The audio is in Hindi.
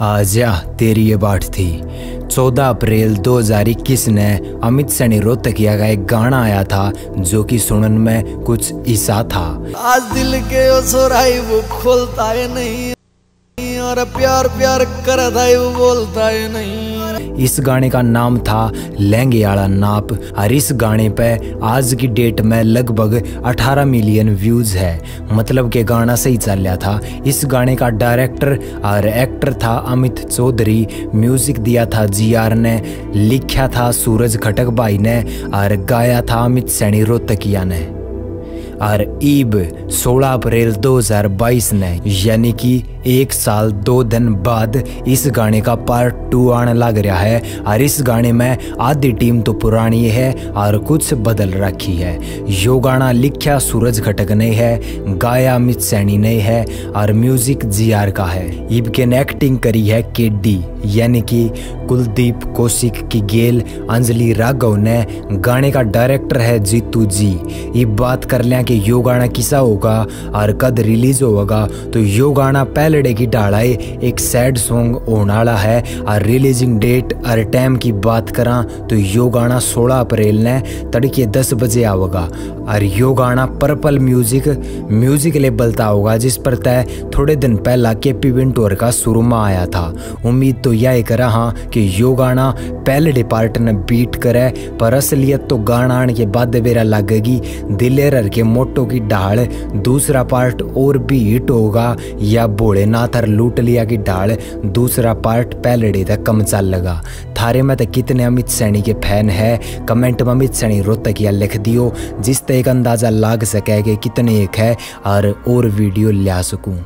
आजा तेरी ये बात थी। 14 अप्रैल 2021 ने अमित सैनी रोहतकिया का एक गाना आया था, जो कि सुनन में कुछ ईसा था। आज दिल के वो खोलता है नहीं, और प्यार प्यार करता है वो बोलता है नहीं। इस गाने का नाम था लहंगे आला नाप। और इस गाने पे आज की डेट में लगभग 18 मिलियन व्यूज़ है। मतलब के गाना सही चल रहा था। इस गाने का डायरेक्टर और एक्टर था अमित चौधरी। म्यूज़िक दिया था जी आर ने। लिखा था सूरज खटक भाई ने। और गाया था अमित सैनी रोहतकिया ने। और ईब 16 अप्रैल 2022 ने, यानी कि एक साल दो दिन बाद इस गाने का पार्ट टू आने लग रहा है और इस गाने में आधी टीम तो पुरानी है और कुछ बदल रखी है। यो गाना लिखा सूरज घटक ने है, गाया अमित सैनी ने है और म्यूज़िक जी आर का है। ईब के ने एक्टिंग करी है के डी, यानी कि कुलदीप कौशिक की गेल, अंजलि राघव ने। गाने का डायरेक्टर है जीतू जी। ये बात कर लें कि यो गाना किसा होगा और कद रिलीज़ होगा तो यो गाना पहले की डालाई एक सैड सॉन्ग होने वाला है और रिलीजिंग डेट और टाइम की बात करा तो यो गाना 16 अप्रैल ने तड़के 10 बजे आवेगा और यो गाना पर्पल म्यूज़िक म्यूज़िक लेबल था होगा जिस पर तय थोड़े दिन पहला के पी विंटोर का शुरू में आया था उम्मीद तो यह करा हाँ कि यो गाना पहले पार्ट ने बीट करे पर असलियत तो गाना आने के बाद बेरा लगेगी दिलेर के मोटो की ढाल दूसरा पार्ट और भी हिट होगा। या भोलेनाथ और लूट लिया की ढाल दूसरा पार्ट पहले तक कम चल लगा। थारे में तो कितने अमित सैनी के फ़ैन है? कमेंट में अमित सैनी रोहतकिया लिख दियो, जिस एक अंदाज़ा लाग सके कि कितने एक है, और और वीडियो ला सकूँ।